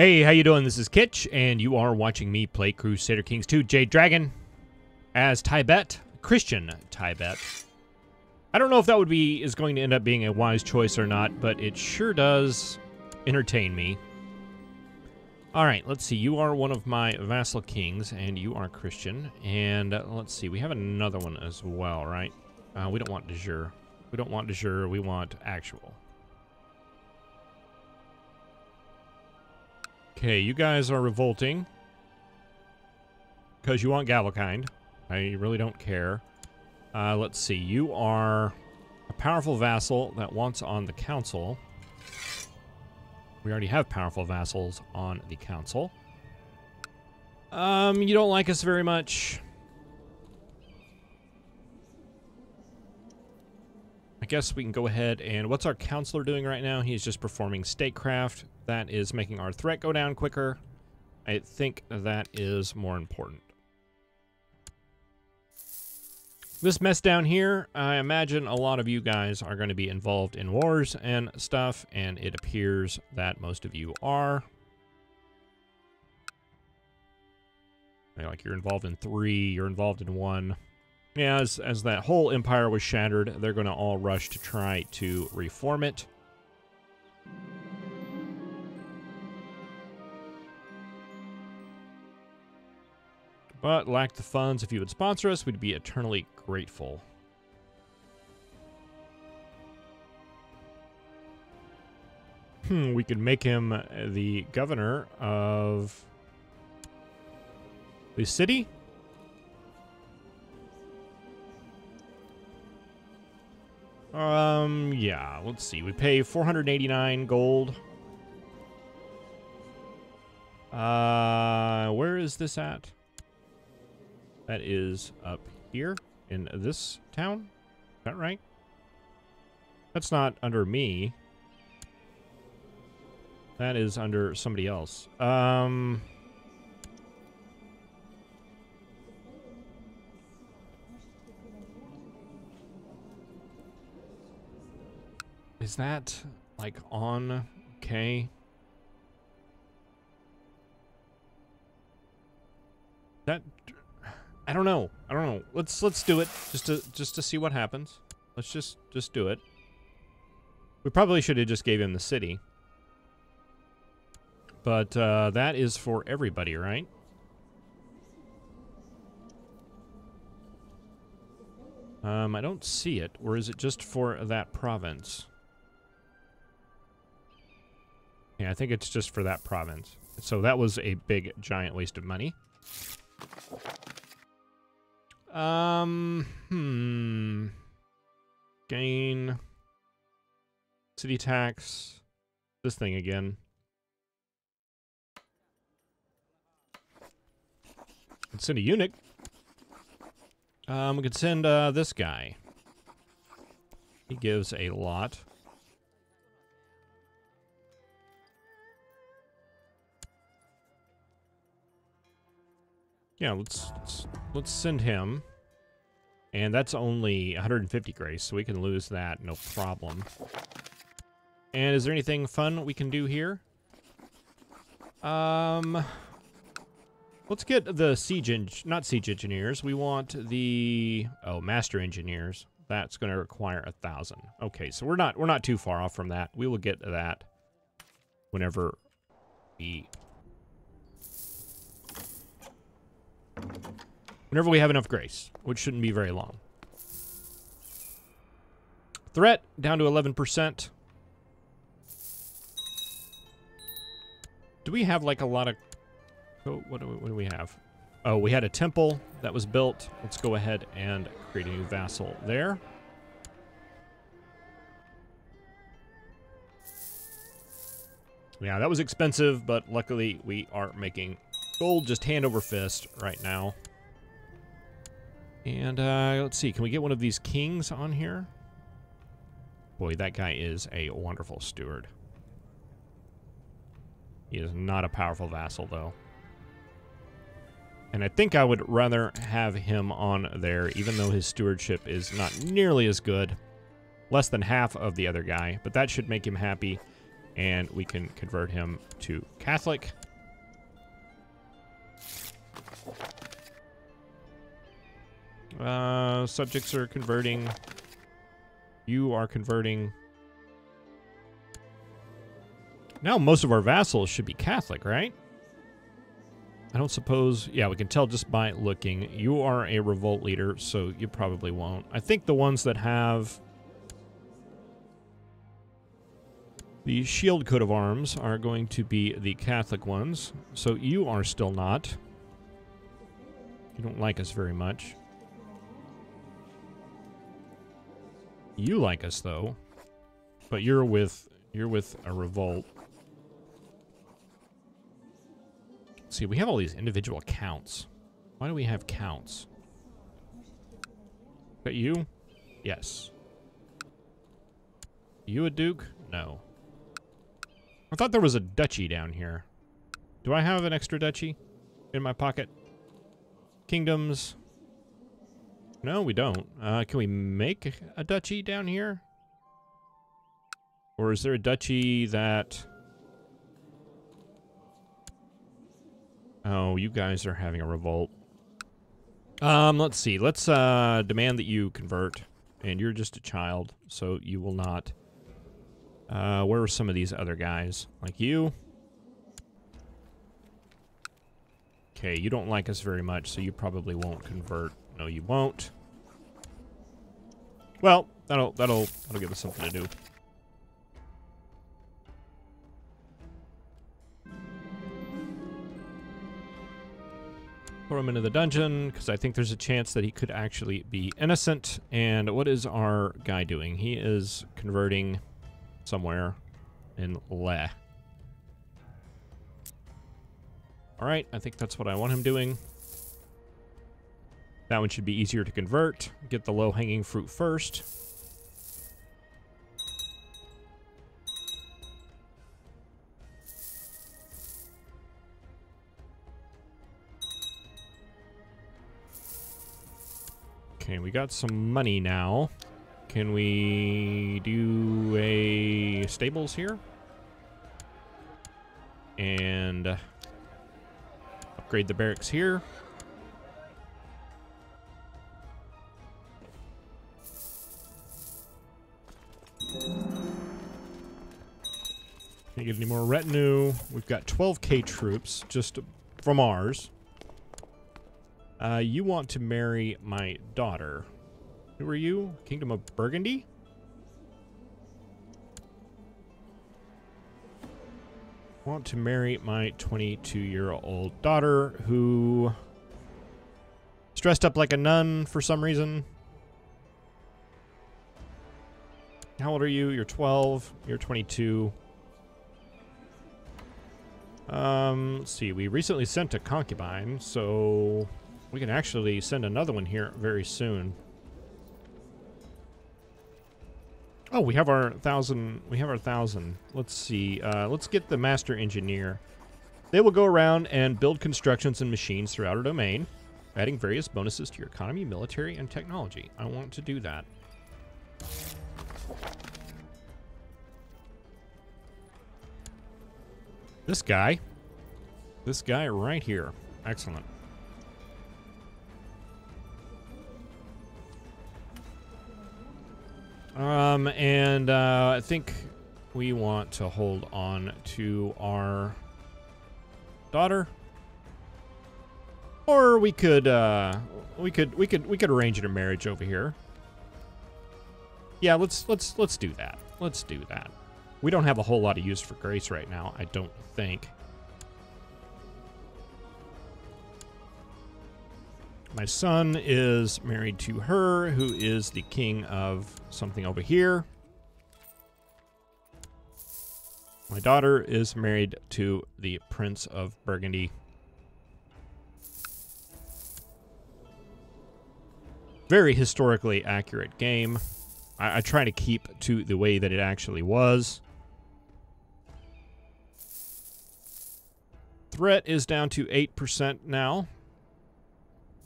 Hey, how you doing? This is Kitch, and you are watching me play Crusader Kings 2 Jade Dragon as Tibet, Christian Tibet. I don't know if that would be is going to end up being a wise choice or not, but it sure does entertain me. All right, let's see. You are one of my vassal kings, and you are Christian. And uh, let's see, we have another one as well, right? Uh, we don't want de jure. We don't want de jure. We want actual. Okay, you guys are revolting. Because you want gavelkind. I really don't care. Uh, let's see. You are a powerful vassal that wants on the council. We already have powerful vassals on the council. Um, you don't like us very much. I guess we can go ahead and... What's our counselor doing right now? He's just performing statecraft. That is making our threat go down quicker. I think that is more important. This mess down here, I imagine a lot of you guys are going to be involved in wars and stuff, and it appears that most of you are. Like, you're involved in three, you're involved in one. Yeah, as, as that whole empire was shattered, they're going to all rush to try to reform it. But lack the funds. If you would sponsor us, we'd be eternally grateful. Hmm, we could make him the governor of the city? Um, yeah, let's see. We pay 489 gold. Uh, where is this at? That is up here in this town. Is that right? That's not under me. That is under somebody else. Um... Is that, like, on... Okay. That I don't know. I don't know. Let's let's do it just to just to see what happens. Let's just just do it. We probably should have just gave him the city. But uh, that is for everybody, right? Um, I don't see it. Or is it just for that province? Yeah, I think it's just for that province. So that was a big, giant waste of money. Um, hmm. Gain. City tax. This thing again. Let's send a eunuch. Um, we could send uh, this guy. He gives a lot. Yeah, let's, let's let's send him. And that's only 150 grace, so we can lose that, no problem. And is there anything fun we can do here? Um, let's get the siege, en not siege engineers. We want the oh master engineers. That's going to require a thousand. Okay, so we're not we're not too far off from that. We will get that whenever we Whenever we have enough grace, which shouldn't be very long. Threat, down to 11%. Do we have, like, a lot of... Oh, what do, we, what do we have? Oh, we had a temple that was built. Let's go ahead and create a new vassal there. Yeah, that was expensive, but luckily we are making gold just hand over fist right now. And uh, let's see, can we get one of these kings on here? Boy, that guy is a wonderful steward. He is not a powerful vassal, though. And I think I would rather have him on there, even though his stewardship is not nearly as good. Less than half of the other guy, but that should make him happy. and we can convert him to Catholic. Uh, subjects are converting. You are converting. Now most of our vassals should be Catholic, right? I don't suppose... Yeah, we can tell just by looking. You are a revolt leader, so you probably won't. I think the ones that have... The shield coat of arms are going to be the Catholic ones. So you are still not. You don't like us very much. You like us though. But you're with you're with a revolt. see, we have all these individual counts. Why do we have counts? Is that you? Yes. You a duke? No. I thought there was a duchy down here. Do I have an extra duchy in my pocket? Kingdoms. No, we don't. Uh, can we make a duchy down here? Or is there a duchy that... Oh, you guys are having a revolt. Um, let's see. Let's uh, demand that you convert. And you're just a child, so you will not. Uh, where are some of these other guys? Like you? Okay, you don't like us very much, so you probably won't convert. No, you won't. Well, that'll that'll that'll give us something to do. Throw him into the dungeon, because I think there's a chance that he could actually be innocent. And what is our guy doing? He is converting somewhere in Leh. Alright, I think that's what I want him doing. That one should be easier to convert. Get the low-hanging fruit first. Okay, we got some money now. Can we do a stables here? And uh, upgrade the barracks here. Can't get any more retinue. We've got 12k troops just from ours. Uh, you want to marry my daughter. Who are you? Kingdom of Burgundy? Want to marry my 22-year-old daughter who dressed up like a nun for some reason. How old are you? You're 12. You're 22. Um, let's see. We recently sent a concubine, so we can actually send another one here very soon. Oh, we have our thousand. We have our thousand. Let's see. Uh, let's get the master engineer. They will go around and build constructions and machines throughout our domain, adding various bonuses to your economy, military, and technology. I want to do that. This guy. This guy right here. Excellent. Um, and uh, I think we want to hold on to our daughter. Or we could, uh, we could, we could, we could arrange a marriage over here. Yeah, let's, let's, let's do that. Let's do that. We don't have a whole lot of use for Grace right now, I don't think. My son is married to her, who is the king of something over here. My daughter is married to the Prince of Burgundy. Very historically accurate game. I, I try to keep to the way that it actually was. Threat is down to 8% now.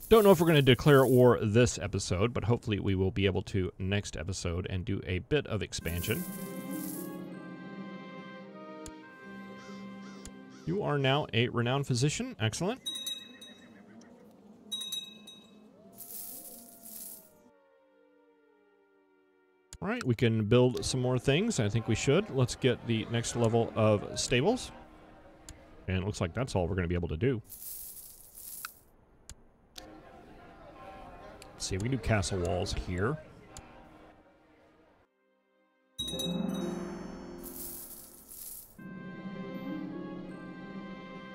Don't know if we're going to declare war this episode, but hopefully we will be able to next episode and do a bit of expansion. You are now a renowned physician. Excellent. All right, we can build some more things. I think we should. Let's get the next level of stables. And it looks like that's all we're going to be able to do. Let's see, we do castle walls here.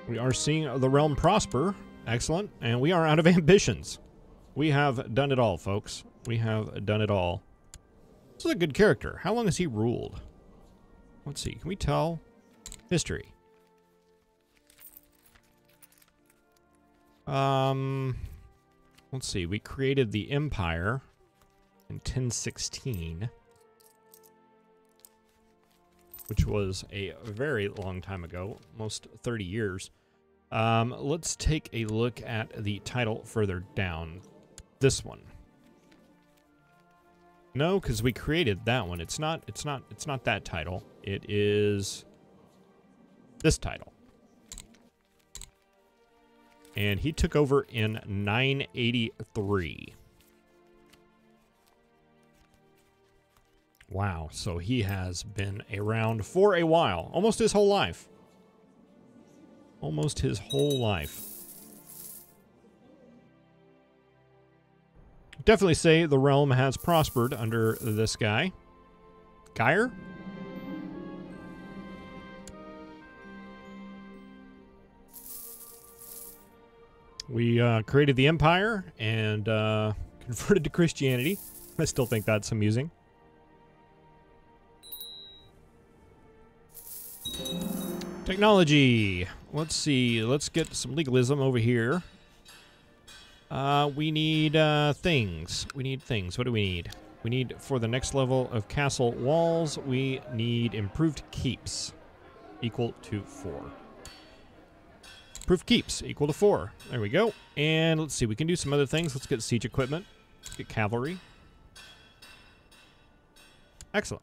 We are seeing the realm prosper. Excellent. And we are out of ambitions. We have done it all, folks. We have done it all. This is a good character. How long has he ruled? Let's see. Can we tell? History. Um, let's see. We created the Empire in 1016, which was a very long time ago, almost 30 years. Um, let's take a look at the title further down. This one. No, because we created that one. It's not. It's not. It's not that title. It is this title. And he took over in 983. Wow, so he has been around for a while, almost his whole life almost his whole life. Definitely say the realm has prospered under this guy. Geyer? We uh, created the empire and uh, converted to Christianity. I still think that's amusing. Technology. Let's see. Let's get some legalism over here. Uh, we need uh, things. We need things. What do we need? We need, for the next level of castle walls, we need improved keeps equal to 4. Improved keeps equal to 4. There we go. And let's see. We can do some other things. Let's get siege equipment. Let's get cavalry. Excellent.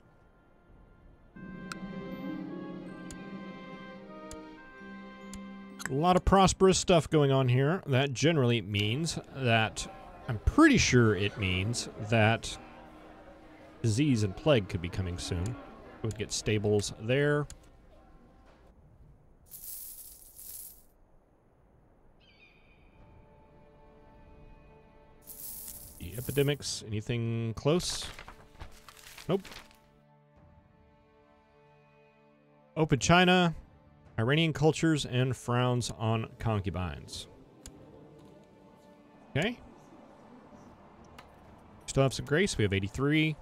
A lot of prosperous stuff going on here. That generally means that, I'm pretty sure it means that disease and plague could be coming soon. Would get stables there. Epidemics, anything close? Nope. Open China, Iranian cultures and frowns on concubines. Okay. Still have some grace. We have 83.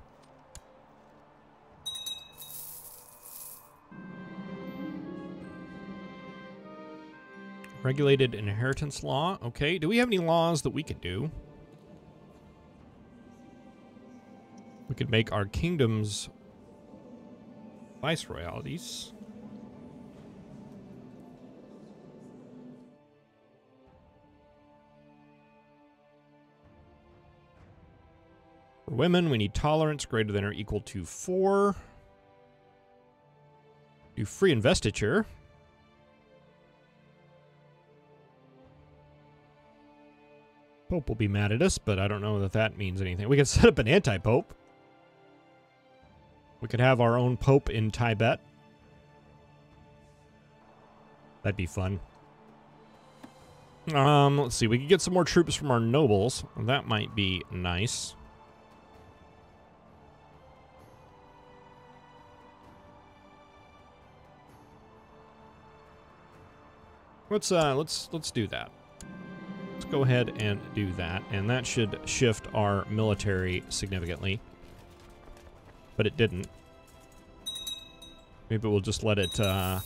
Regulated inheritance law. Okay. Do we have any laws that we could do? We could make our kingdoms viceroyalities. For women, we need tolerance greater than or equal to 4. Do free investiture. Pope will be mad at us, but I don't know that that means anything. We can set up an anti-pope. We could have our own pope in Tibet. That'd be fun. Um, let's see. We could get some more troops from our nobles. That might be nice. Let's uh let's let's do that. Let's go ahead and do that, and that should shift our military significantly. But it didn't. Maybe we'll just let it uh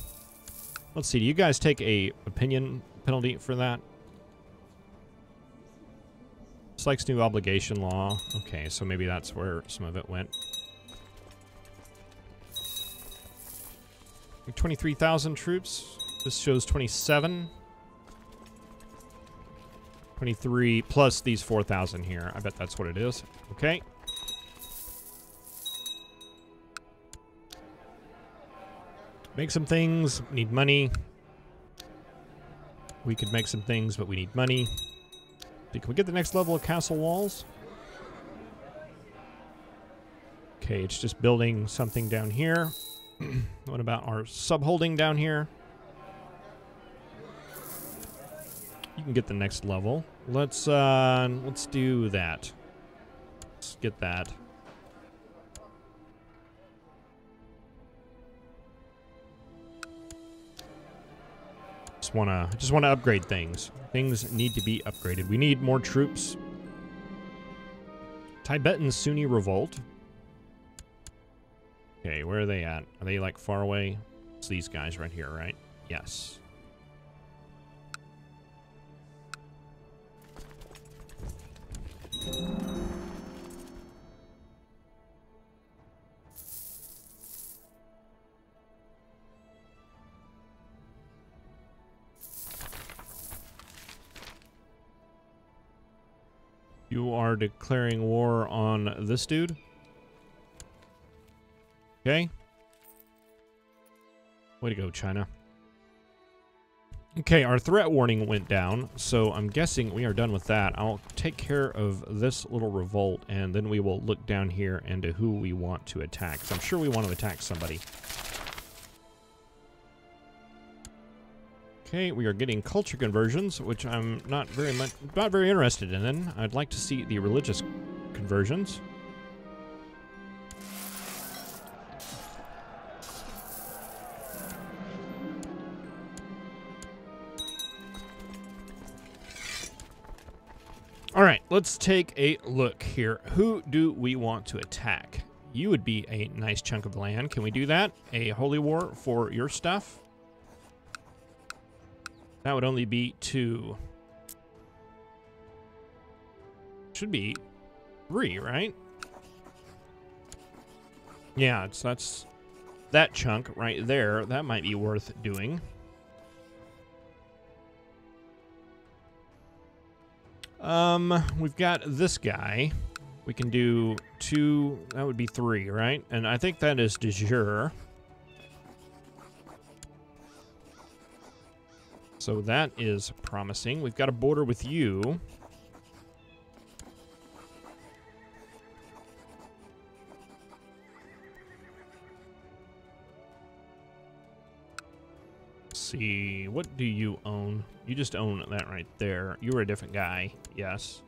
Let's see, do you guys take a opinion penalty for that? Sykes new obligation law. Okay, so maybe that's where some of it went. 23,000 troops. This shows 27. 23 plus these 4,000 here. I bet that's what it is. Okay. Make some things. Need money. We could make some things, but we need money. Can we get the next level of castle walls? Okay, it's just building something down here. what about our subholding down here? You can get the next level. Let's uh let's do that. Let's get that. Just wanna just wanna upgrade things. Things need to be upgraded. We need more troops. Tibetan Sunni revolt. Okay, where are they at? Are they like far away? It's these guys right here, right? Yes. Are declaring war on this dude? Okay. Way to go, China. Okay, our threat warning went down, so I'm guessing we are done with that. I'll take care of this little revolt, and then we will look down here into who we want to attack. So I'm sure we want to attack somebody. Okay, we are getting culture conversions, which I'm not very much not very interested in. I'd like to see the religious conversions. All right, let's take a look here. Who do we want to attack? You would be a nice chunk of land. Can we do that? A holy war for your stuff? That would only be two. Should be three, right? Yeah, it's that's that chunk right there. That might be worth doing. Um, we've got this guy. We can do two, that would be three, right? And I think that is de jure. So that is promising. We've got a border with you. See, what do you own? You just own that right there. You were a different guy, yes.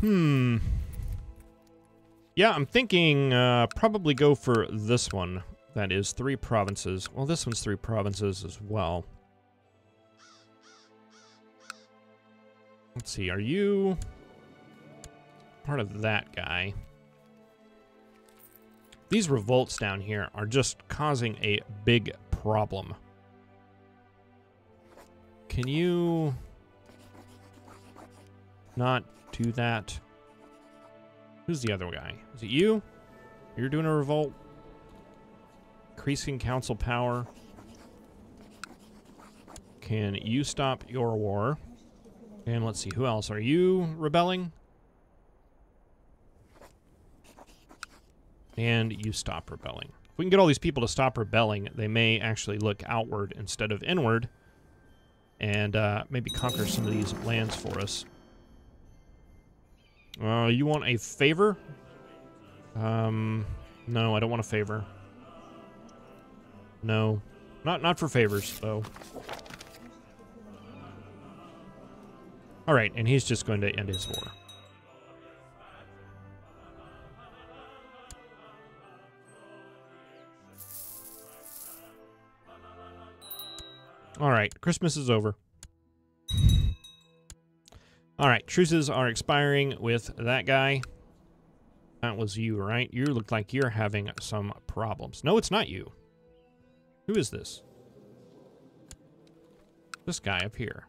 Hmm. Yeah, I'm thinking uh, probably go for this one. That is three provinces. Well, this one's three provinces as well. Let's see, are you part of that guy? These revolts down here are just causing a big problem. Can you not do that? Who's the other guy? Is it you? You're doing a revolt? Increasing council power. Can you stop your war? And let's see, who else? Are you rebelling? And you stop rebelling. If we can get all these people to stop rebelling, they may actually look outward instead of inward and uh, maybe conquer some of these lands for us. Uh, you want a favor? Um, no, I don't want a favor. No. Not not for favors, though. Alright, and he's just going to end his war. Alright, Christmas is over. Alright, truces are expiring with that guy. That was you, right? You look like you're having some problems. No, it's not you. Who is this? This guy up here.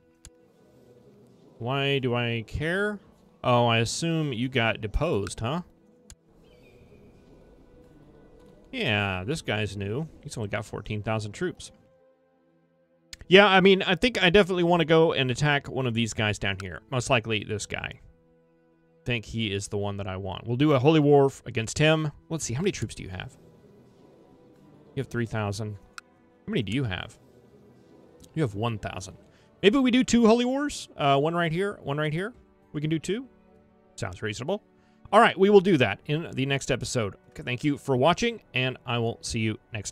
Why do I care? Oh, I assume you got deposed, huh? Yeah, this guy's new. He's only got 14,000 troops. Yeah, I mean, I think I definitely want to go and attack one of these guys down here. Most likely this guy. I think he is the one that I want. We'll do a holy war against him. Let's see, how many troops do you have? You have 3,000. Many do you have? You have 1,000. Maybe we do two Holy Wars. Uh, one right here, one right here. We can do two. Sounds reasonable. All right, we will do that in the next episode. Thank you for watching, and I will see you next time.